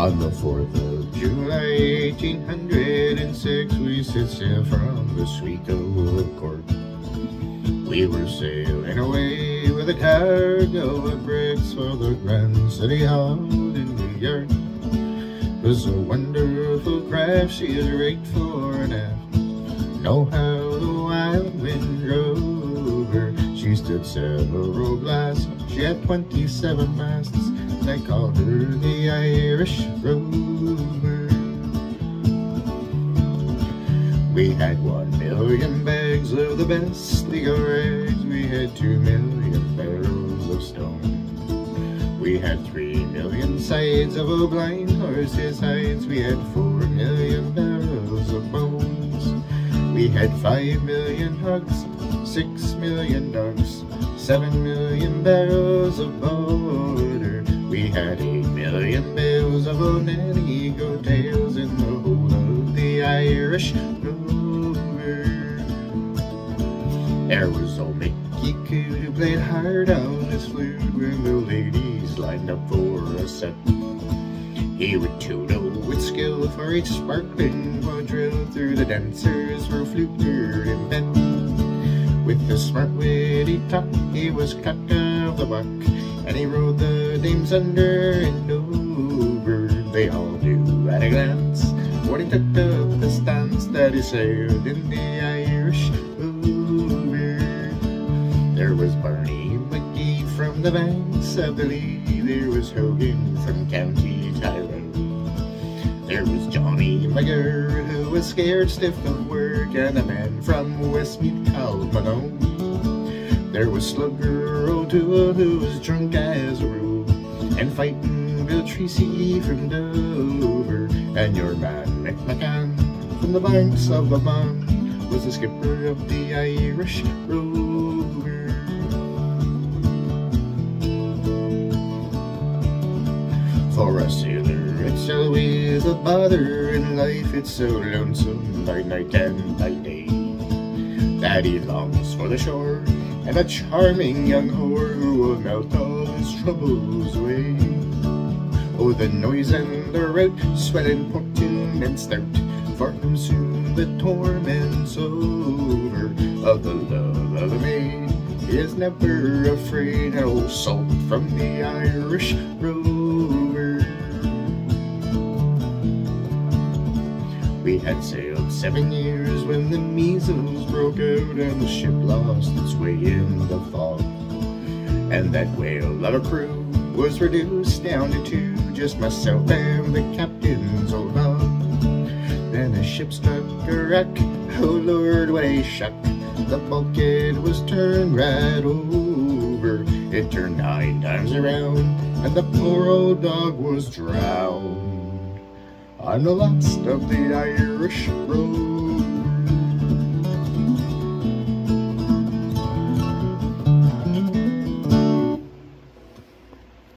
On the 4th of July, 1806, we set sail from the Oswego Court. We were sailing away with a cargo of bricks for the Grand City Hall in New York. Was a wonderful craft, she is rigged fore and aft. Know how the wild wind drove her. She stood several blasts, she had 27 masts. They called her the Irish Rover. We had one million bags of the best rags. We had two million barrels of stone. We had three million sides of a blind horse's hides. We had four million barrels of bones. We had five million hogs, six million dogs, seven million barrels of butter. Had eight million bales of old nanny goat tails in the whole of the Irish Rover. There was old Mickey Coot who played hard on his flute when the ladies lined up for a set. He would tune with skill for each sparkling quadrille through the dancers were fluted and bent. With his smart witty talk, he was cut of the buck, and he rode the dames under and over. They all knew at a glance when he took up the stance that he sailed in the Irish Rover. There was Barney McGee from the banks of the Lee, there was Hogan from County Tyrone. There was Johnny McGurk, who was scared stiff of work, and a man from Westmeath called Malone. There was Slugger O'Toole, who was drunk as a rule, and fighting Bill Tracy from Dover. And your man Mick McCann from the banks of the Bann was the skipper of the Irish Rover. For a sailor, it's always a bother in life. It's so lonesome by night and by day. That he longs for the shore and a charming young whore who will melt all his troubles away. Oh, the noise and the rout, swelling poitín and stout, for him soon the torment's over. Of the love of a maid, is never afraid. An old salt from the Irish Rover. Had sailed seven years when the measles broke out and the ship lost its way in the fog. And that whale of a crew was reduced down to two, just myself and the captain's old dog. Then the ship struck a wreck, oh Lord, what a shock. The bulkhead was turned right over. It turned nine times around, and the poor old dog was drowned. I'm the last of the Irish Rover.